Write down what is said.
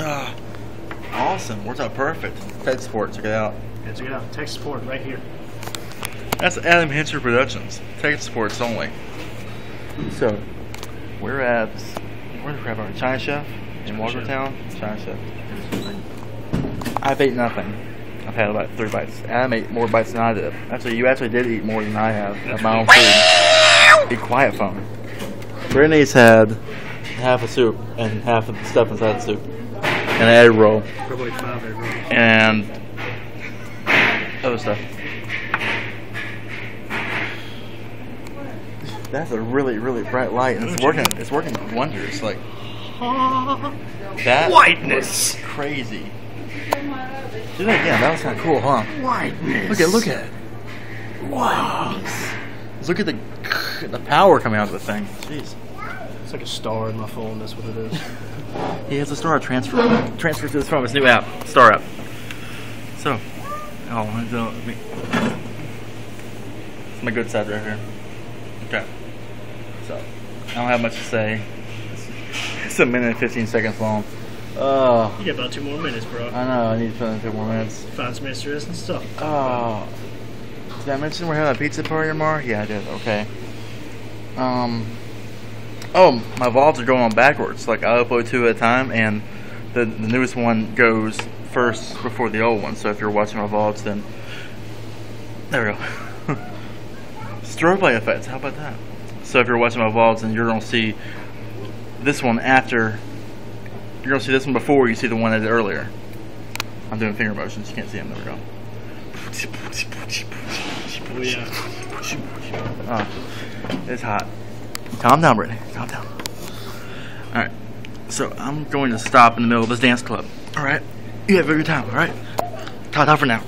Ah, awesome. Works out perfect. Tech Sport, check it out. Yeah, check it out. Tech support right here. That's Adam Hincher Productions. Tech Sports only. So, we're at where the crap are we? China Chef in. Walkertown. China Chef. I've ate nothing. I've had about three bites. Adam ate more bites than I did. Actually, you actually did eat more than I have of my own food. Be quiet, phone. Brittany's had half a soup and half of the stuff inside the soup, an egg roll, Probably five egg rolls. and other stuff. That's a really, really bright light, and it's working. It's working wonders. Like that Whiteness. was crazy. Do that again. That was kind of cool, huh? Whiteness. Look at look at it. Wow. Look at the the power coming out of the thing. Jeez. It's like a star in my phone. That's what it is. He has a Star transfer transfer to this from his new app, Star app. So, oh, let me- it's my good side right here. Okay. So, I don't have much to say. It's, it's a minute and fifteen seconds long. Oh, You got about two more minutes, bro. I know. I need to in two more minutes. Find some interesting stuff. Oh, did I mention we're having a pizza party tomorrow? Yeah, I did. Okay. Um. Oh, my vlogs are going on backwards. Like I upload two at a time, and the the newest one goes first before the old one. So if you're watching my vlogs, then there we go. Strobe light effects. How about that? So if you're watching my vlogs, then you're gonna see this one after. You're gonna see this one before you see the one I did earlier. I'm doing finger motions. You can't see them. There we go. Oh yeah. Oh, it's hot. Calm down, Brittany. Calm down. Alright. So I'm going to stop in the middle of this dance club. Alright? You have a good time, alright? Ta-ta for now.